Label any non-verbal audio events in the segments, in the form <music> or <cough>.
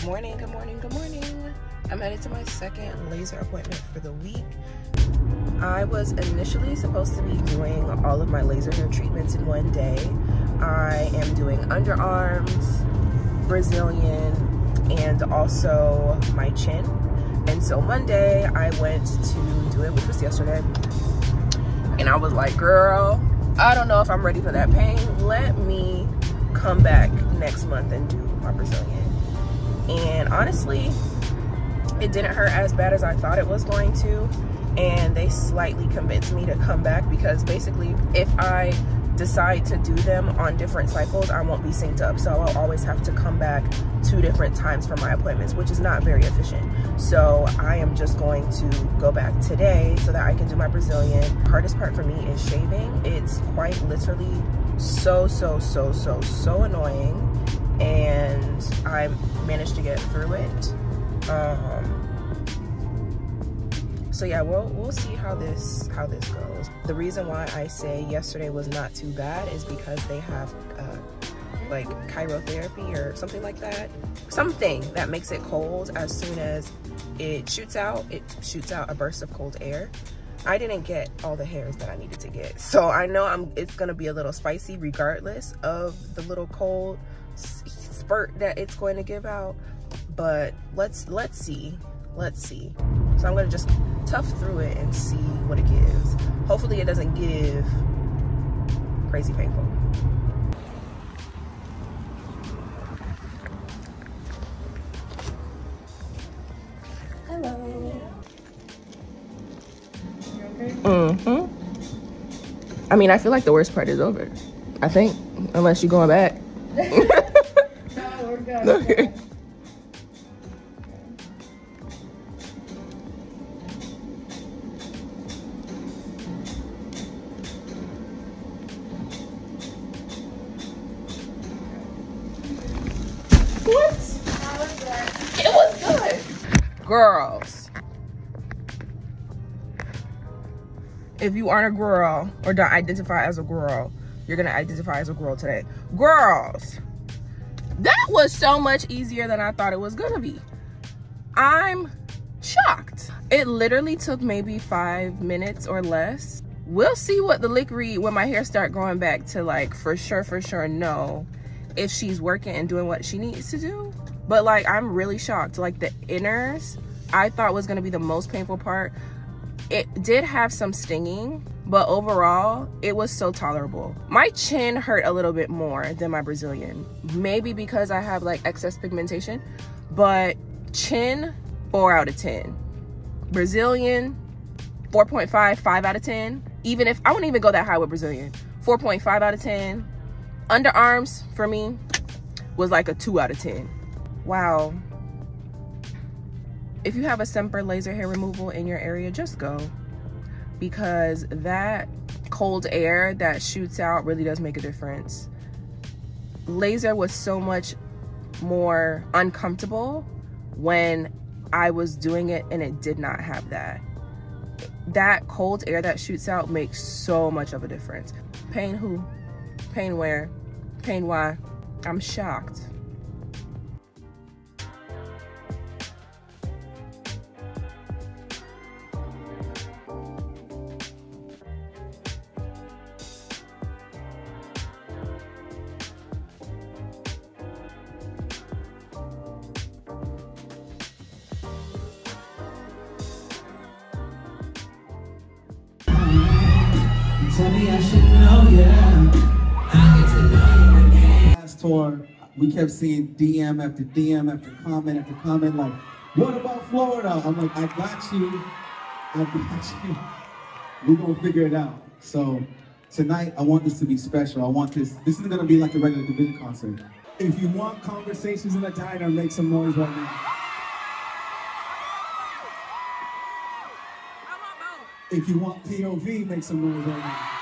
Good morning, good morning, good morning. I'm headed to my second laser appointment for the week. I was initially supposed to be doing all of my laser hair treatments in one day. I am doing underarms, Brazilian, and also my chin. And so Monday I went to do it, which was yesterday. And I was like, girl, I don't know if I'm ready for that pain. Let me come back next month and do my Brazilian. And honestly, it didn't hurt as bad as I thought it was going to. And they slightly convinced me to come back because basically if I decide to do them on different cycles, I won't be synced up. So I'll always have to come back two different times for my appointments, which is not very efficient. So I am just going to go back today so that I can do my Brazilian. Hardest part for me is shaving. It's quite literally so, so, so, so, so annoying. And I managed to get through it. Um, so yeah, we'll we'll see how this how this goes. The reason why I say yesterday was not too bad is because they have uh, like cryotherapy or something like that. Something that makes it cold as soon as it shoots out, it shoots out a burst of cold air. I didn't get all the hairs that I needed to get. So I know I'm it's gonna be a little spicy regardless of the little cold spurt that it's going to give out. But let's let's see. Let's see. So I'm gonna just tough through it and see what it gives. Hopefully it doesn't give crazy painful. Hello. Mm-hmm. I mean, I feel like the worst part is over. I think, unless you're going back. Girls. If you aren't a girl or don't identify as a girl, you're gonna identify as a girl today. Girls, that was so much easier than I thought it was gonna be. I'm shocked. It literally took maybe five minutes or less. We'll see what the lick read when my hair start growing back to like for sure, for sure know if she's working and doing what she needs to do but like i'm really shocked. Like the inners i thought was going to be the most painful part. It did have some stinging but overall it was so tolerable. My chin hurt a little bit more than my brazilian. Maybe because i have like excess pigmentation but chin 4 out of 10 brazilian 4.5 5 out of 10 even if i wouldn't even go that high with brazilian. 4.5 out of 10 underarms for me was like a 2 out of 10 wow. If you have a Semper laser hair removal in your area just go. Because that cold air that shoots out really does make a difference. Laser was so much more uncomfortable when I was doing it and it did not have that. That cold air that shoots out makes so much of a difference. Pain who? Pain where? Pain why? I'm shocked Tell I should know, yeah. I get to know you again. Last tour, we kept seeing DM after DM after comment after comment, like, what about Florida? I'm like, I got you. I got you. We're gonna figure it out. So tonight, I want this to be special. I want this, this isn't gonna be like a regular dvsn concert. If you want conversations in a diner, make some noise right now. If you want POV, make some noise right now.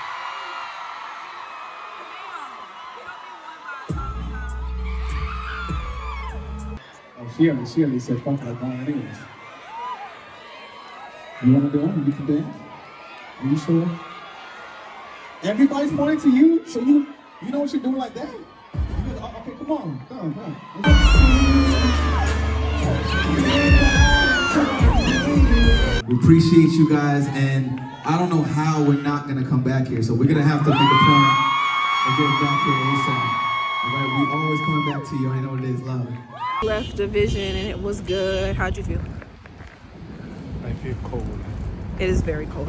She already, she said fuck that one anyways. You wanna do it? You can dance? Are you sure? Everybody's pointing to you, so you you know what you're doing like that? Okay, come on, come on, come on. We appreciate you guys, and I don't know how we're not gonna come back here, so we're gonna have to make a point and get back here ASAP. Right? we always come back to you. I know it is love. Left dvsn and it was good. How'd you feel? I feel cold. It is very cold.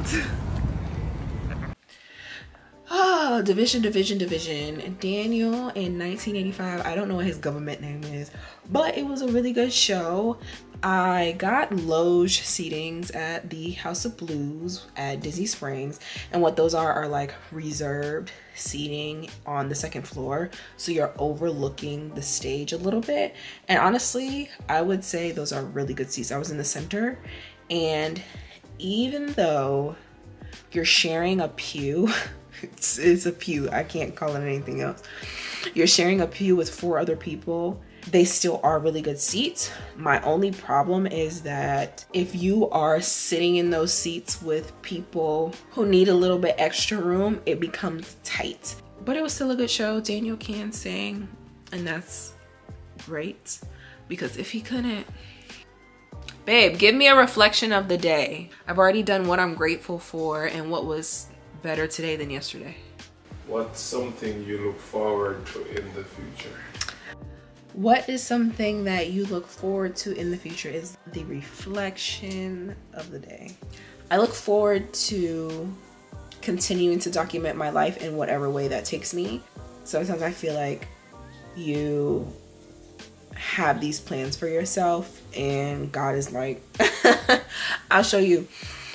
Oh, <laughs> dvsn, dvsn, dvsn. Daniel in Nineteen85. I don't know what his government name is, but it was a really good show. I got loge seatings at the House of Blues at Disney Springs, and what those are are like reserved seating on the second floor, so you're overlooking the stage a little bit. And honestly, I would say those are really good seats. I was in the center, and even though you're sharing a pew <laughs> it's, it's a pew. I can't call it anything else. You're sharing a pew with four other people. They still are really good seats. My only problem is that if you are sitting in those seats with people who need a little bit extra room, it becomes tight. But it was still a good show. Daniel can sing, and that's great because if he couldn't, babe, give me a reflection of the day. I've already done what I'm grateful for and what was better today than yesterday. What's something you look forward to in the future? What is something that you look forward to in the future is the reflection of the day. I look forward to continuing to document my life in whatever way that takes me. Sometimes I feel like you have these plans for yourself and God is like, <laughs> I'll show you.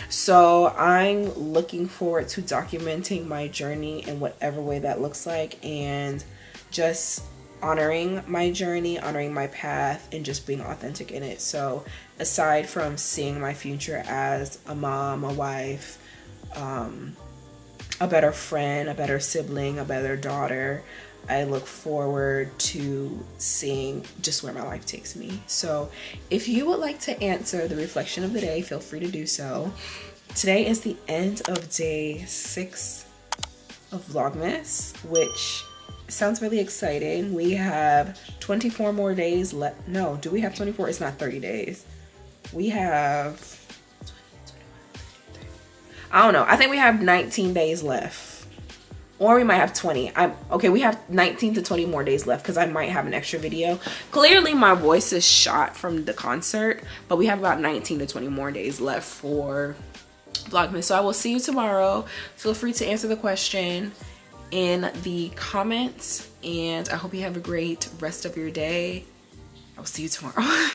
So I'm looking forward to documenting my journey in whatever way that looks like and just honoring my journey, honoring my path, and just being authentic in it. So aside from seeing my future as a mom, a wife, um, a better friend, a better sibling, a better daughter, I look forward to seeing just where my life takes me. So if you would like to answer the reflection of the day, feel free to do so. Today is the end of day six of Vlogmas, which sounds really exciting. We have 24 more days left. No, do we have 24? It's not 30 days. We have, I don't know. I think we have 19 days left. Or we might have 20. I'm okay, we have 19 to 20 more days left because I might have an extra video. Clearly my voice is shot from the concert, but we have about 19 to 20 more days left for Vlogmas. So I will see you tomorrow. Feel free to answer the question in the comments and I hope you have a great rest of your day. I'll see you tomorrow. <laughs>